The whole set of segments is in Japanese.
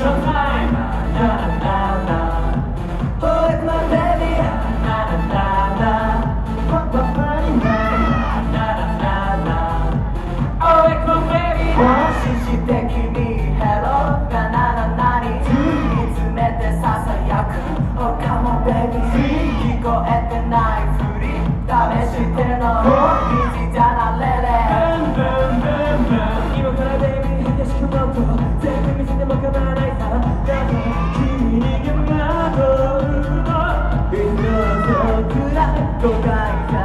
Shall night.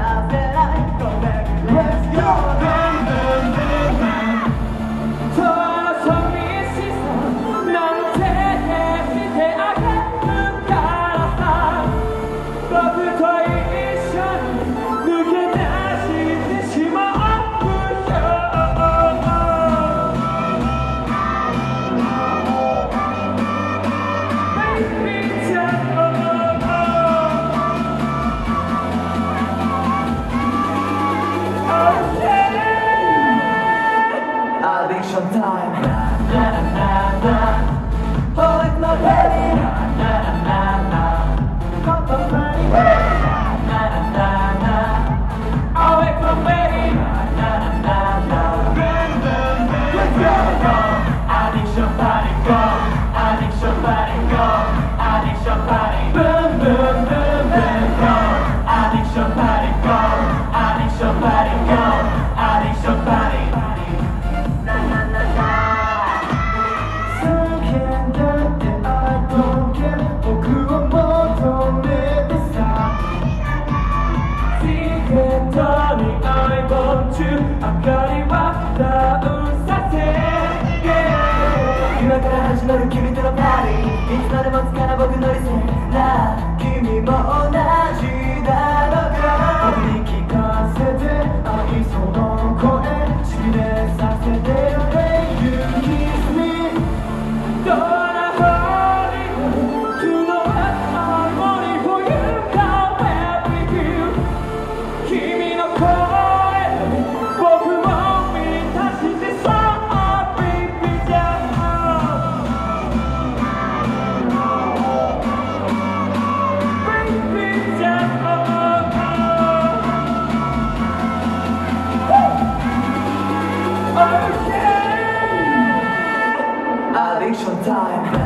る君とのパーティー。いつまでもつかな僕の理性なあ君も同 time.